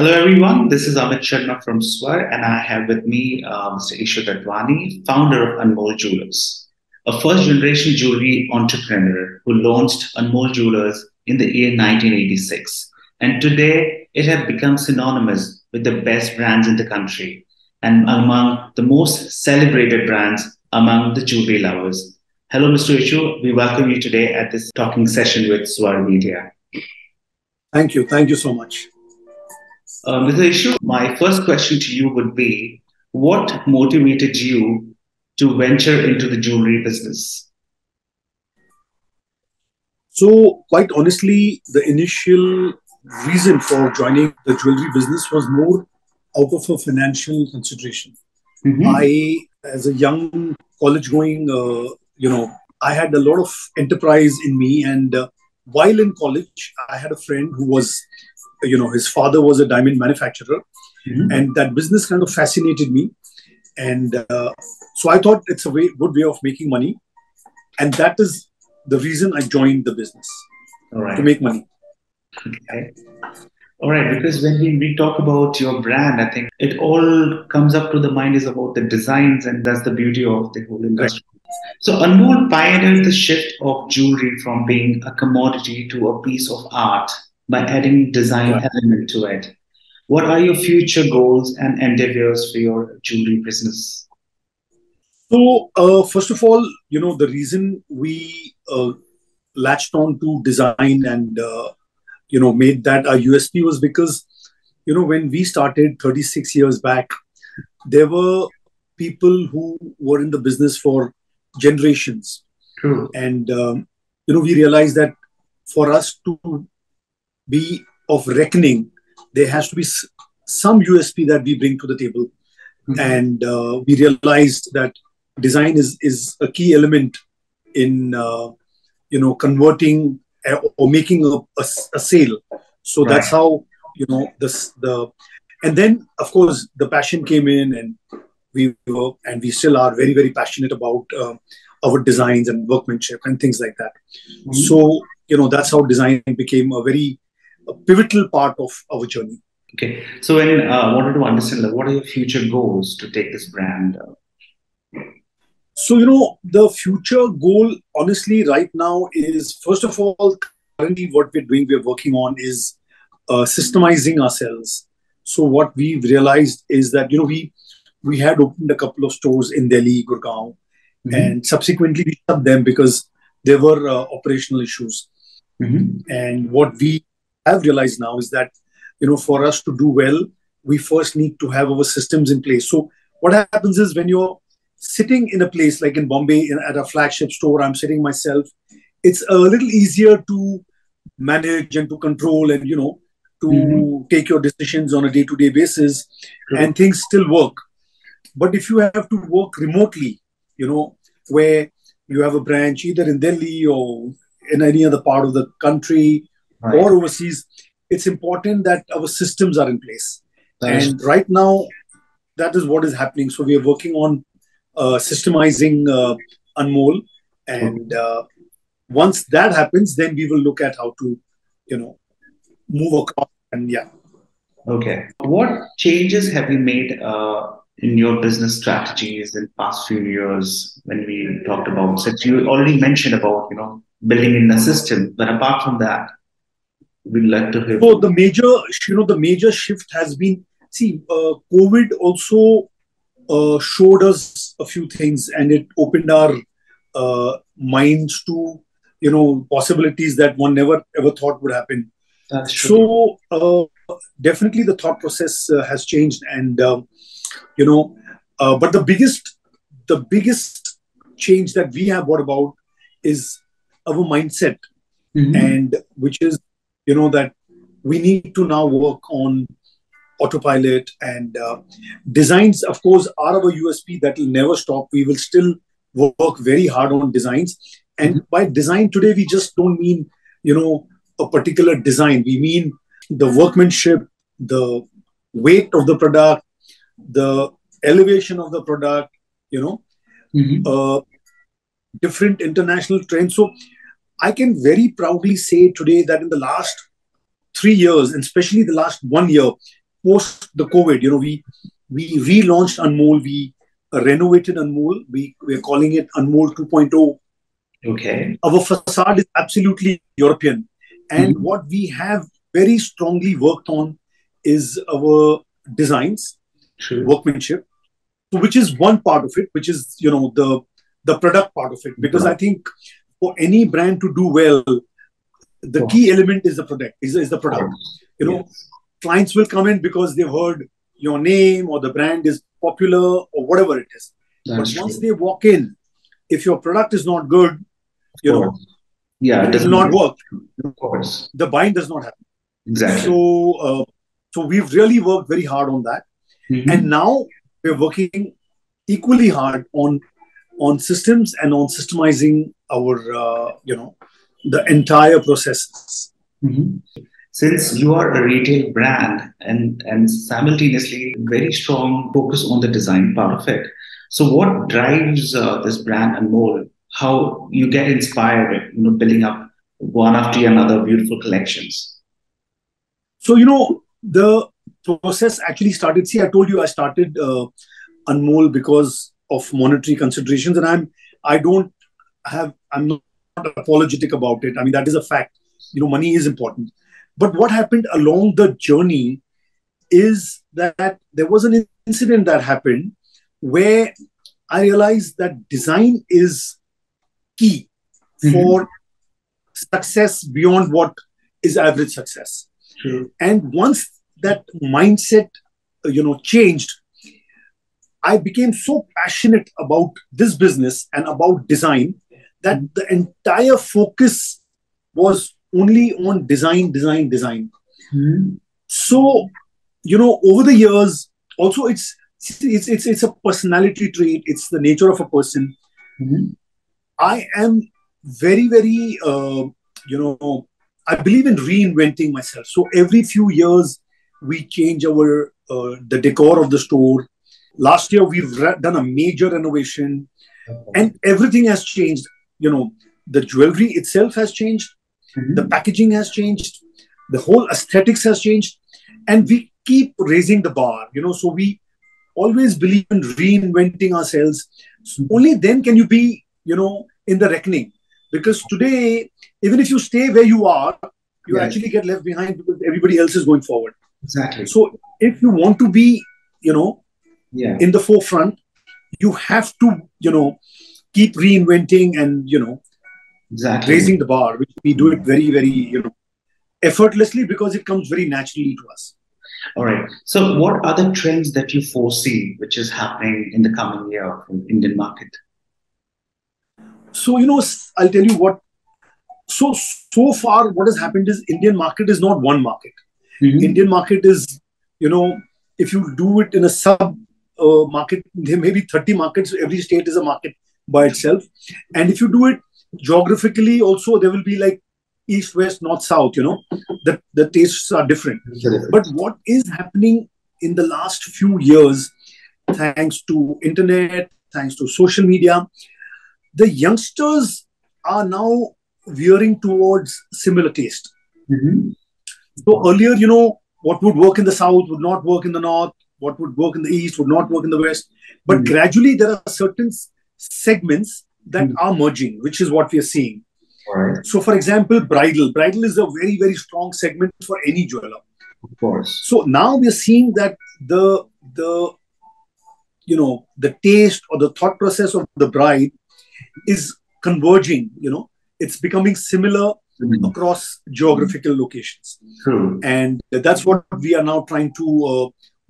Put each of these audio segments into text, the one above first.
Hello, everyone. This is Amit Sharma from SVAR, and I have with me uh, Mr. Ishwar Datwani, founder of Anmol Jewelers, a first generation jewelry entrepreneur who launched Anmol Jewelers in the year 1986. And today, it has become synonymous with the best brands in the country and among the most celebrated brands among the jewelry lovers. Hello, Mr. Ishu. We welcome you today at this talking session with SVAR Media. Thank you. Thank you so much. Uh, Mr. Ishu, my first question to you would be what motivated you to venture into the jewelry business? So, quite honestly, the initial reason for joining the jewelry business was more out of a financial consideration. Mm-hmm. I, as a young college going, uh, you know, I had a lot of enterprise in me. And uh, while in college, I had a friend who was, you know, his father was a diamond manufacturer. Mm-hmm. And that business kind of fascinated me. And uh, so I thought it's a way, good way of making money. And that is the reason I joined the business to make money. Okay. All right, because when we, we talk about your brand, I think it all comes up to the mind is about the designs, and that's the beauty of the whole industry. Right. So Anmol pioneered the shift of jewelry from being a commodity to a piece of art by adding design right. element to it. What are your future goals and endeavors for your jewelry business? So, uh, first of all, you know, the reason we uh, latched on to design and uh, you know made that our USP was because you know when we started 36 years back, there were people who were in the business for generations, True. and um, you know we realized that for us to be of reckoning, there has to be some USP that we bring to the table, mm-hmm. and uh, we realized that design is is a key element in uh, you know converting or making a, a, a sale. So right. that's how you know this the and then of course the passion came in and we were and we still are very very passionate about uh, our designs and workmanship and things like that. Mm-hmm. So you know that's how design became a very a pivotal part of our journey. Okay, so when uh, I wanted to understand, like, what are your future goals to take this brand? Uh, so, you know, the future goal, honestly, right now is first of all, currently what we're doing, we're working on is uh, systemizing ourselves. So, what we've realized is that, you know, we we had opened a couple of stores in Delhi, Gurgaon, mm-hmm. and subsequently we shut them because there were uh, operational issues. Mm-hmm. And what we have realized now is that, you know, for us to do well, we first need to have our systems in place. So, what happens is when you're sitting in a place like in Bombay in, at a flagship store, I'm sitting myself. It's a little easier to manage and to control and you know to mm-hmm. take your decisions on a day-to-day basis, and things still work. But if you have to work remotely, you know, where you have a branch either in Delhi or in any other part of the country right. or overseas, it's important that our systems are in place. And right now, that is what is happening. So we are working on uh, systemizing uh, Anmol. And uh, once that happens, then we will look at how to, you know, move across. And yeah. Okay. What changes have you made uh, in your business strategies in past few years when we talked about? Since you already mentioned about, you know, building in a system, but apart from that, we'd like to hear. So the major, you know, the major shift has been. See, uh, COVID also uh, showed us a few things and it opened our uh, minds to you know possibilities that one never ever thought would happen so uh, definitely the thought process uh, has changed and um, you know uh, but the biggest the biggest change that we have brought about is our mindset mm-hmm. and which is you know that we need to now work on autopilot and uh, designs. Of course are our usp that will never stop. We will still work very hard on designs. And mm-hmm. by design today we just don't mean you know a particular design. We mean the workmanship the weight of the product the elevation of the product you know mm-hmm. uh, different international trends. So i can very proudly say today that in the last three years and especially the last one year post the COVID, you know, we we relaunched Anmol, we renovated Anmol. We we're calling it Anmol 2.0. Okay. Our facade is absolutely European, and Mhm. what we have very strongly worked on is our designs, True. workmanship, which is one part of it, which is you know the the product part of it. Because I think for any brand to do well, the key element is the product. Is, is the product. You know, Yes. clients will come in because they've heard your name or the brand is popular or whatever it is. That's but once true. they walk in, if your product is not good, you know, yeah, it does not work. Of course. The buying does not happen. Exactly. So, uh, so we've really worked very hard on that, Mhm. and now we're working equally hard on on systems and on systemizing our, uh, you know, the entire processes. Mhm. Since you are a retail brand and, and simultaneously very strong focus on the design part of it. So what drives uh, this brand and more? How you get inspired, you know, building up one after another beautiful collections. So, you know, the process actually started. See, I told you I started uh, Anmol because of monetary considerations, and I'm I don't have I'm not apologetic about it. I mean, that is a fact. You know, money is important. But what happened along the journey is that there was an incident that happened where I realized that design is key Mhm. for success beyond what is average success True. and once that mindset you know changed i became so passionate about this business and about design that the entire focus was only on design design design so you know over the years also it's it's it's, it's a personality trait it's the nature of a person Mhm. I am very, very, uh, you know, I believe in reinventing myself. So every few years, we change our uh, the decor of the store. Last year, we've done a major renovation, and everything has changed. You know, the jewelry itself has changed, Mhm. the packaging has changed, the whole aesthetics has changed, and we keep raising the bar. You know, so we always believe in reinventing ourselves only then can you be you know in the reckoning because today even if you stay where you are you Yes. actually get left behind because everybody else is going forward Exactly. so if you want to be you know yeah. in the forefront you have to you know keep reinventing and you know Exactly. raising the bar which we do it very very you know effortlessly because it comes very naturally to us All right. So, what are the trends that you foresee which is happening in the coming year in the Indian market? so you know i'll tell you what so so far what has happened is indian market is not one market Mhm. Indian market is, you know, if you do it in a sub uh, market, there may be 30 markets. Every state is a market by itself. And if you do it geographically, also, there will be like east, west, north, south, you know, the, the tastes are different. But what is happening in the last few years, thanks to internet, thanks to social media, the youngsters are now veering towards similar taste. Mhm. So earlier, you know, what would work in the south would not work in the north. What would work in the east would not work in the west. But Mhm. gradually, there are certain segments that Mhm. are merging, which is what we are seeing. Right. So, for example, bridal. Bridal is a very, very strong segment for any jeweler. Of course. So now we are seeing that the the you know the taste or the thought process of the bride is converging. You know, it's becoming similar Mhm. across geographical locations. True. and that's what we are now trying to uh,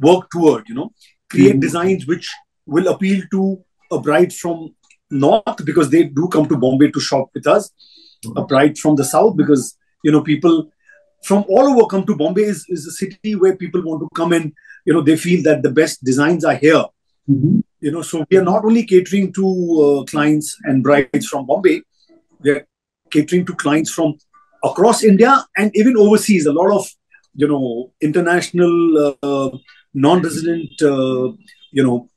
work toward you know create Mhm. designs which will appeal to a bride from north because they do come to bombay to shop with us. A bride from the south because you know people from all over come to bombay is, is a city where people want to come and you know they feel that the best designs are here. Mhm. you know so we are not only catering to uh, clients and brides from bombay we are catering to clients from across india and even overseas. A lot of you know international uh, non-resident uh, you know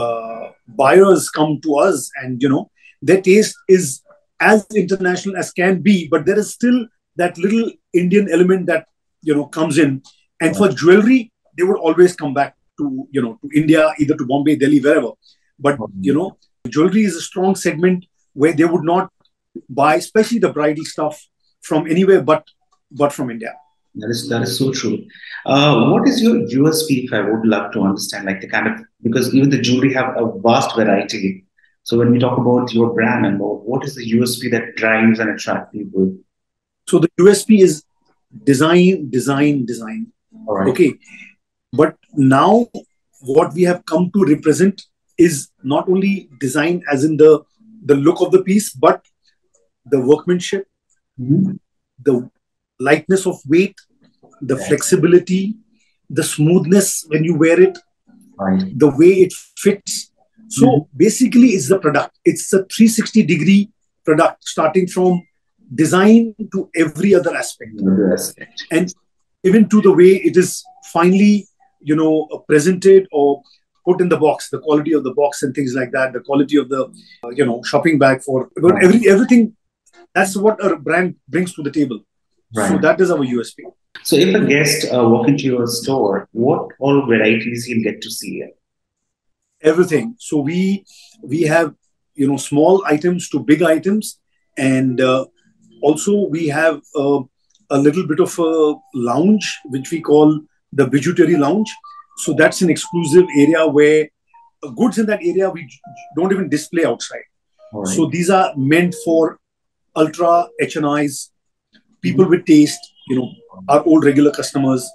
uh, buyers come to us and you know their taste is as international as can be but there is still that little indian element that you know comes in and for jewelry they would always come back to you know to India, either to Bombay, Delhi, wherever. But mm-hmm. you know, jewelry is a strong segment where they would not buy, especially the bridal stuff, from anywhere but but from India. That is that is so true. Uh, what is your USP? If I would love to understand, like the kind of because even the jewelry have a vast variety. So when we talk about your brand and what is the USP that drives and attracts people? So the USP is design, design, design. Okay, but now what we have come to represent is not only design as in the the look of the piece, but the workmanship, mm-hmm. the lightness of weight, the flexibility, the smoothness when you wear it, right. the way it fits. So mm-hmm. basically, it's the product. It's a 360 degree product, starting from design to every other aspect, aspect. and even to the way it is finally, you know, presented or put in the box, the quality of the box and things like that, the quality of the, uh, you know, shopping bag for but every everything. That's what a brand brings to the table. Right. So that is our USP. So if a guest uh, walk into your store, what all varieties he'll get to see? Everything. So we we have you know small items to big items, and uh, also we have uh, a little bit of a lounge which we call the bijouterie lounge. So that's an exclusive area where uh, goods in that area we don't even display outside. Right. So these are meant for ultra HNIs people with taste, you know, our old regular customers.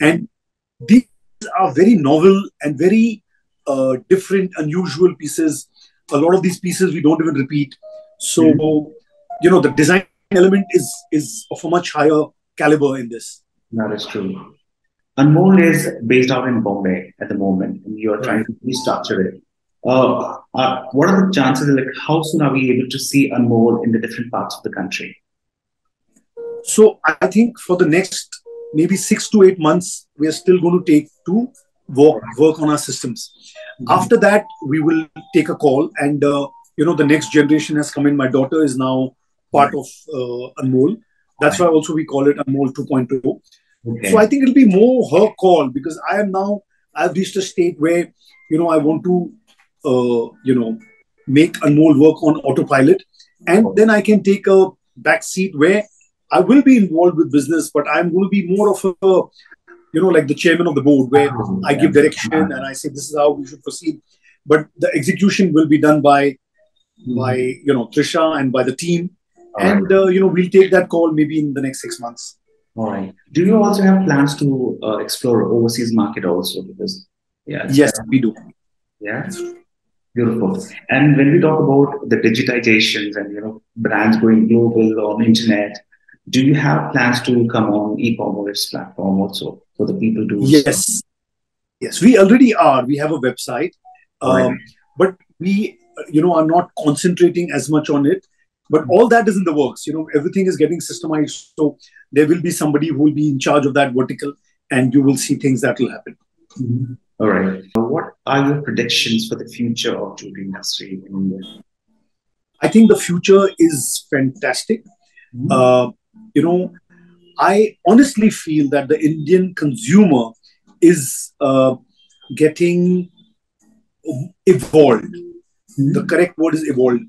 And these are very novel and very uh, different, unusual pieces. A lot of these pieces we don't even repeat. So, mm-hmm. you know, the design element is is of a much higher caliber in this. That is true. Anmol is based out in Bombay at the moment, and you are trying to restructure it. Uh, uh, what are the chances? Like, how soon are we able to see Anmol in the different parts of the country? So I think for the next maybe six to eight months, we are still going to take to work work on our systems. Mm-hmm. After that, we will take a call, and uh, you know the next generation has come in. My daughter is now part of uh, Anmol. That's why also we call it Anmol 2.0. Okay. So I think it'll be more her call because I am now I've reached a state where you know I want to uh, you know make Anmol work on autopilot, and then I can take a back seat where I will be involved with business, but I'm going to be more of a, you know, like the chairman of the board, where mm-hmm. I give direction and I say this is how we should proceed. But the execution will be done by, mm-hmm. by you know, Trisha and by the team, All and right. uh, you know, we'll take that call maybe in the next six months. All right. Do you also have plans to uh, explore overseas market also? Because yeah, yes, we do. Yeah. Beautiful. And when we talk about the digitizations and you know brands going global on internet, do you have plans to come on e-commerce platform also for the people to yes. yes we already are. We have a website. Um, right. but we you know are not concentrating as much on it. But all that is in the works. You know everything is getting systemized. So there will be somebody who will be in charge of that vertical and you will see things that will happen. Mm-hmm. all right. What are your predictions for the future of jewelry industry in india? I think the future is fantastic. Mm-hmm. uh, you know, I honestly feel that the Indian consumer is uh, getting evolved. Mm-hmm. The correct word is evolved.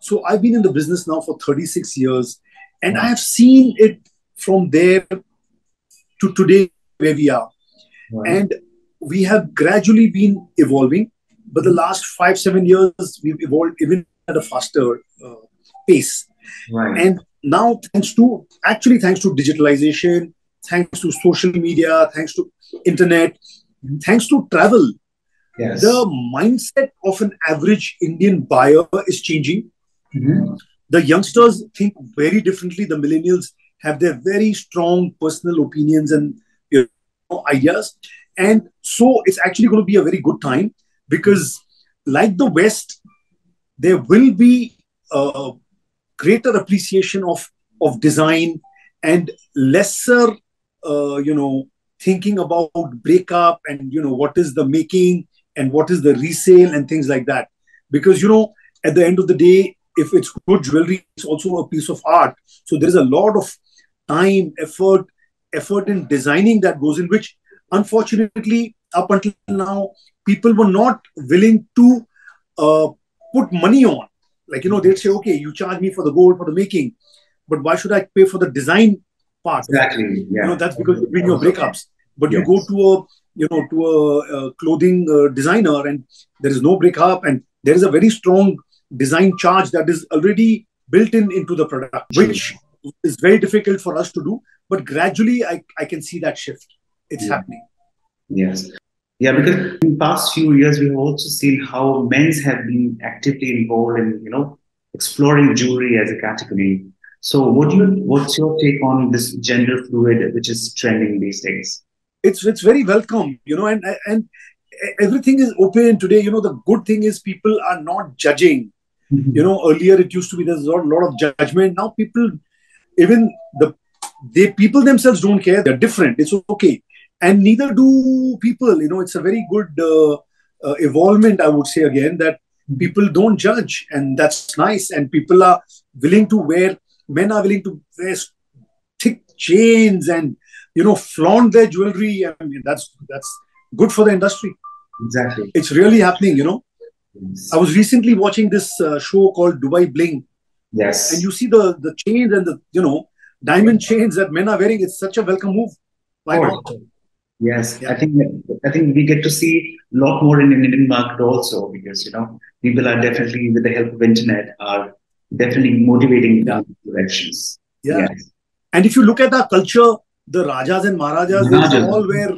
So I've been in the business now for 36 years, and I have seen it from there to today where we are. And we have gradually been evolving, but the last five, seven years, we've evolved even at a faster uh, pace. Right. And now thanks to actually thanks to digitalization thanks to social media thanks to internet thanks to travel yes. the mindset of an average indian buyer is changing mm-hmm. the youngsters think very differently the millennials have their very strong personal opinions and you know, ideas and so it's actually going to be a very good time because like the west there will be uh, greater appreciation of of design and lesser uh, you know thinking about breakup and you know what is the making and what is the resale and things like that because you know at the end of the day if it's good jewelry it's also a piece of art so there's a lot of time effort effort in designing that goes in which unfortunately, up until now, people were not willing to uh, put money on. Like, you know, they'd say, okay, you charge me for the gold, for the making, but why should I pay for the design part? Exactly. Yeah. You know, that's because you bring your breakups. But yes. you go to a, you know, to a, a clothing uh, designer and there is no breakup and there is a very strong design charge that is already built in into the product, which is very difficult for us to do. But gradually, I, I can see that shift. It's yeah. happening. Yes. Yeah, because in past few years, we've also seen how men's have been actively involved in, you know, exploring jewelry as a category. So what do you, what's your take on this gender fluid, which is trending these days? It's, it's very welcome, you know, and, and everything is open today. You know, the good thing is people are not judging. Mm-hmm. You know, earlier it used to be there's a lot, lot of judgment. Now people, even the they people themselves don't care. They're different. It's okay, and neither do people. You know, it's a very good uh, uh, evolvement. I would say again that people don't judge, and that's nice. And people are willing to wear. Men are willing to wear thick chains and you know flaunt their jewelry. I mean, that's that's good for the industry. Exactly. It's really happening, you know. Yes. I was recently watching this uh, show called Dubai Bling. Yes. And you see the the chains and the you know diamond chains that men are wearing. It's such a welcome move. Why not? Yes, yeah. I think I think we get to see a lot more in the Indian market also because you know people are definitely with the help of internet are definitely motivating down directions. Yeah. Yes. And if you look at our culture, the Rajas and Maharajas, they all wear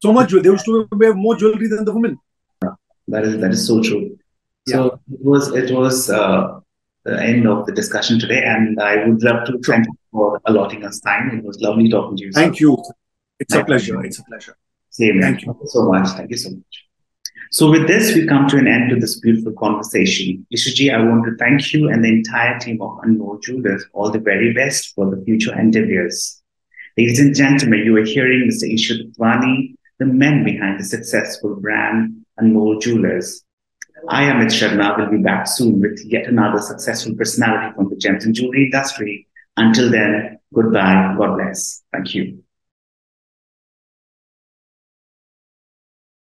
so much jewelry. They used to wear more jewelry than the women. Yeah, that is that is so true. Yeah. So it was it was uh, the end of the discussion today, and I would love to thank you for allotting us time. It was lovely talking to you. Thank sir. you. It's thank a pleasure. You. It's a pleasure. Same. Thank you. Thank you so much. Thank you so much. So with this, we come to an end to this beautiful conversation. Ishuji, I want to thank you and the entire team of Anmol Jewelers all the very best for the future endeavors. Ladies and gentlemen, you are hearing Mr. Ishwar Datwani, the men behind the successful brand Anmol Jewelers. I, Amit Sharma, will be back soon with yet another successful personality from the gems and jewelry industry. Until then, goodbye. God bless. Thank you.